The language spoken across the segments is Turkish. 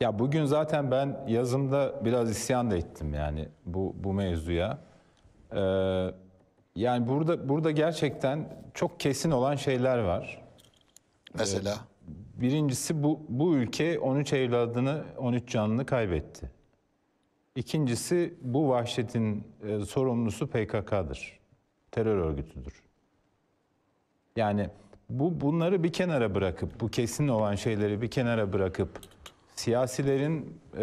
Ya bugün zaten ben yazımda biraz isyan da ettim yani bu bu mevzuya. Ee, yani burada burada gerçekten çok kesin olan şeyler var. Mesela Birincisi bu bu ülke 13 evladını, 13 canını kaybetti. İkincisi bu vahşetin e, sorumlusu PKK'dır. Terör örgütüdür. Yani bu bunları bir kenara bırakıp, bu kesin olan şeyleri bir kenara bırakıp siyasilerin e,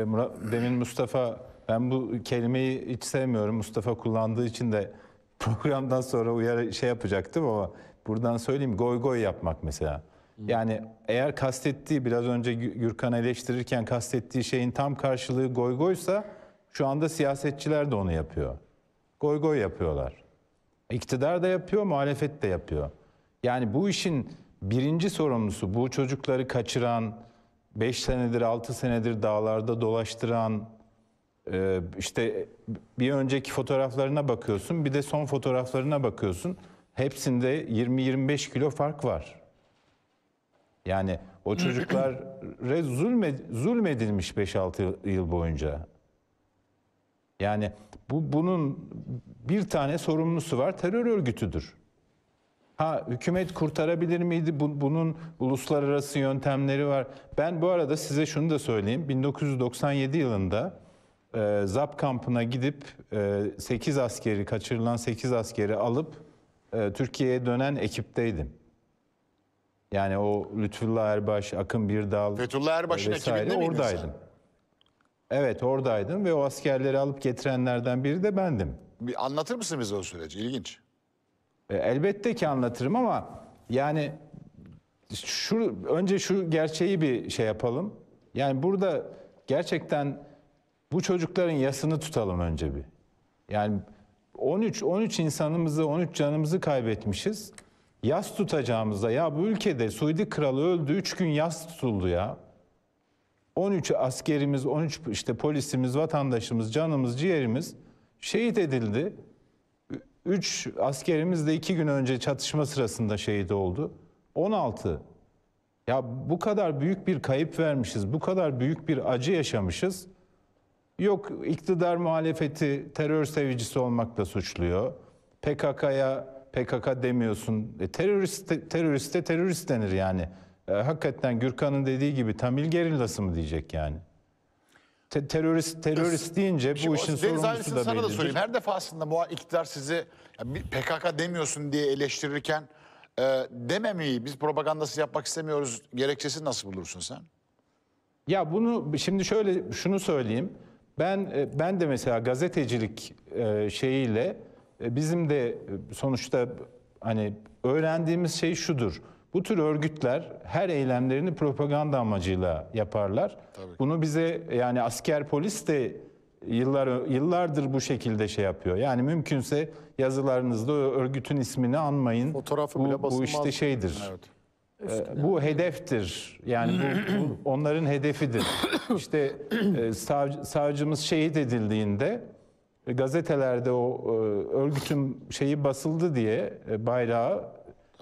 demin Mustafa ben bu kelimeyi hiç sevmiyorum. Mustafa kullandığı için de programdan sonra uyarı şey yapacaktım ama buradan söyleyeyim goy goy yapmak mesela. Yani eğer kastettiği biraz önce Gü- Gürkan eleştirirken kastettiği şeyin tam karşılığı goy goysa şu anda siyasetçiler de onu yapıyor. Goy goy yapıyorlar. İktidar da yapıyor, muhalefet de yapıyor. Yani bu işin birinci sorumlusu bu çocukları kaçıran, 5 senedir 6 senedir dağlarda dolaştıran, e, işte bir önceki fotoğraflarına bakıyorsun, bir de son fotoğraflarına bakıyorsun. Hepsinde 20-25 kilo fark var. Yani o çocuklar zulme, zulmedilmiş 5-6 yıl boyunca. Yani bu bunun bir tane sorumlusu var, terör örgütüdür. Ha hükümet kurtarabilir miydi? Bu- Bunun uluslararası yöntemleri var. Ben bu arada size şunu da söyleyeyim. 1997 yılında e, ZAP kampına gidip e, 8 askeri, kaçırılan 8 askeri alıp e, Türkiye'ye dönen ekipteydim. Yani o Lütfullah Erbaş, Akın Birdal Fethullah Erbaş'ın vesaire ekibinde miydin sen? oradaydım. Evet oradaydım ve o askerleri alıp getirenlerden biri de bendim. bir anlatır mısın bize o süreci? İlginç. E, elbette ki anlatırım ama yani şu önce şu gerçeği bir şey yapalım. Yani burada gerçekten bu çocukların yasını tutalım önce bir. Yani 13 13 insanımızı, 13 canımızı kaybetmişiz. Yas tutacağımızda ya bu ülkede Suudi kralı öldü, 3 gün yas tutuldu ya. 13 askerimiz, 13 işte polisimiz, vatandaşımız, canımız, ciğerimiz şehit edildi. Üç askerimiz de iki gün önce çatışma sırasında şehit oldu. 16. Ya bu kadar büyük bir kayıp vermişiz, bu kadar büyük bir acı yaşamışız. Yok iktidar muhalefeti terör sevicisi olmakla suçluyor. PKK'ya PKK demiyorsun. E, terörist teröriste terörist denir yani. E, hakikaten Gürkan'ın dediği gibi Tamil gerillası mı diyecek yani? Te- terörist terörist deyince bu Şimdi işin Deniz sorumlusu aynısını da sana da bellidir. söyleyeyim. Her defasında bu iktidar sizi ya bir PKK demiyorsun diye eleştirirken e, dememeyi biz propagandası yapmak istemiyoruz gerekçesi nasıl bulursun sen? Ya bunu şimdi şöyle şunu söyleyeyim. Ben e, ben de mesela gazetecilik e, şeyiyle e, bizim de e, sonuçta hani öğrendiğimiz şey şudur. Bu tür örgütler her eylemlerini propaganda amacıyla yaparlar. Bunu bize yani asker polis de yıllar yıllardır bu şekilde şey yapıyor. Yani mümkünse yazılarınızda örgütün ismini anmayın. Fotoğrafı bu, bile bu basılmaz. işte şeydir. Ee, bu hedeftir. Yani bu, bu onların hedefidir. İşte e, savcı- savcımız şehit edildiğinde e, gazetelerde o e, örgütün şeyi basıldı diye bayrağı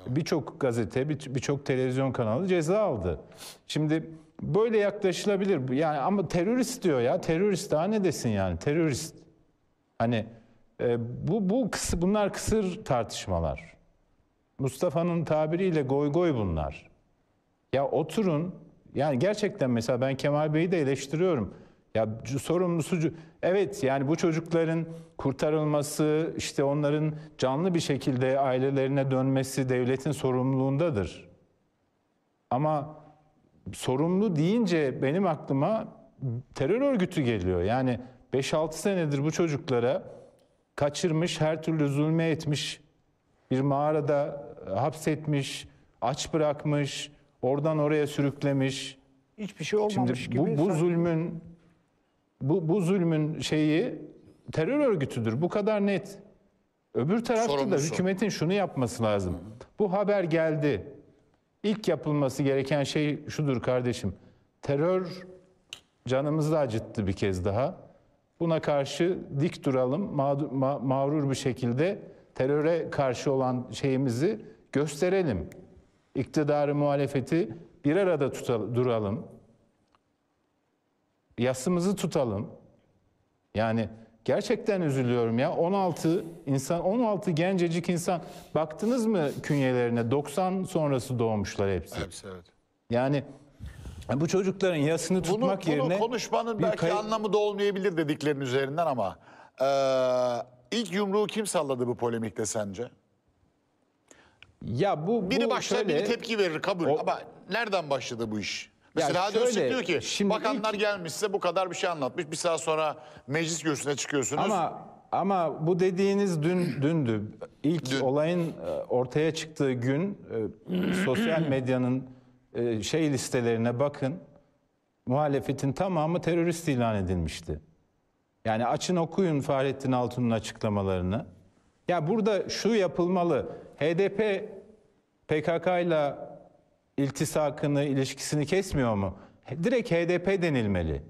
birçok gazete, bir- birçok televizyon kanalı ceza aldı. Şimdi böyle yaklaşılabilir. Yani ama terörist diyor ya. Terörist daha ne desin yani? Terörist. Hani e, bu bu kısı, bunlar kısır tartışmalar. Mustafa'nın tabiriyle goy goy bunlar. Ya oturun yani gerçekten mesela ben Kemal Bey'i de eleştiriyorum. Ya sorumlusu evet yani bu çocukların kurtarılması işte onların canlı bir şekilde ailelerine dönmesi devletin sorumluluğundadır. Ama sorumlu deyince benim aklıma terör örgütü geliyor. Yani 5-6 senedir bu çocuklara kaçırmış, her türlü zulme etmiş, bir mağarada e, hapsetmiş, aç bırakmış, oradan oraya sürüklemiş. Hiçbir şey Şimdi olmamış gibi. bu, bu sanki. zulmün bu, bu zulmün şeyi terör örgütüdür. Bu kadar net. Öbür tarafta da Sorumlusu. hükümetin şunu yapması lazım. Bu haber geldi. İlk yapılması gereken şey şudur kardeşim. Terör canımızı acıttı bir kez daha. Buna karşı dik duralım. Mağdur, ma- mağrur bir şekilde teröre karşı olan şeyimizi gösterelim. İktidarı, muhalefeti bir arada tutalım, duralım. Yasımızı tutalım. Yani gerçekten üzülüyorum ya. 16 insan 16 gencecik insan baktınız mı künyelerine 90 sonrası doğmuşlar hepsi. Evet, evet. Yani bu çocukların yasını Bunu, tutmak bunu yerine konuşmanın belki kay- anlamı da olmayabilir dediklerin üzerinden ama e, ilk yumruğu kim salladı bu polemikte sence? ya bu Biri bu başlar şöyle- biri tepki verir kabul O- ama nereden başladı bu iş? Mesela Hadi şöyle, Öztürk diyor ki şimdi bakanlar ilk- gelmişse bu kadar bir şey anlatmış. Bir saat sonra meclis kürsüsüne çıkıyorsunuz. Ama ama bu dediğiniz dün dündü. İlk Dün. olayın e, ortaya çıktığı gün e, sosyal medyanın e, şey listelerine bakın. Muhalefetin tamamı terörist ilan edilmişti. Yani açın okuyun Fahrettin Altun'un açıklamalarını. Ya burada şu yapılmalı. HDP PKK ile iltisakını, ilişkisini kesmiyor mu? Direkt HDP denilmeli.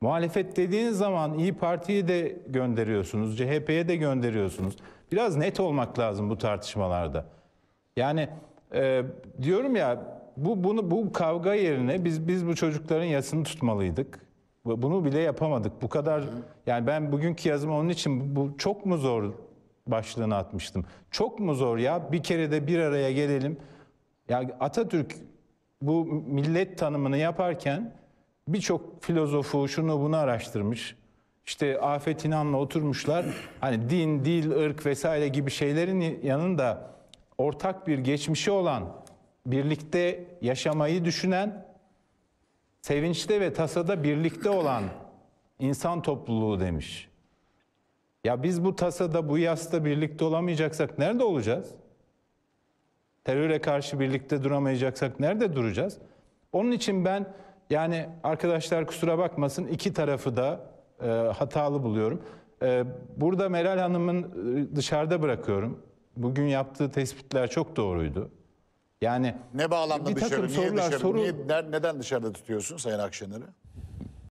Muhalefet dediğiniz zaman İyi Parti'yi de gönderiyorsunuz, CHP'ye de gönderiyorsunuz. Biraz net olmak lazım bu tartışmalarda. Yani e, diyorum ya bu bunu bu kavga yerine biz biz bu çocukların yasını tutmalıydık. Bu- Bunu bile yapamadık. Bu kadar yani ben bugünkü yazımı onun için bu çok mu zor başlığını atmıştım. Çok mu zor ya? Bir kere de bir araya gelelim. Ya Atatürk bu millet tanımını yaparken birçok filozofu şunu bunu araştırmış. İşte Afet İnan'la oturmuşlar. Hani din, dil, ırk vesaire gibi şeylerin yanında ortak bir geçmişi olan, birlikte yaşamayı düşünen, sevinçte ve tasada birlikte olan insan topluluğu demiş. Ya biz bu tasada, bu yasta birlikte olamayacaksak nerede olacağız? Teröre karşı birlikte duramayacaksak nerede duracağız? Onun için ben yani arkadaşlar kusura bakmasın iki tarafı da e, hatalı buluyorum. E, burada Meral Hanım'ın e, dışarıda bırakıyorum. Bugün yaptığı tespitler çok doğruydu. Yani ne bağlamda dışarı? Niye dışarı? soru- Niye, neden dışarıda tutuyorsun Sayın Akşener'i?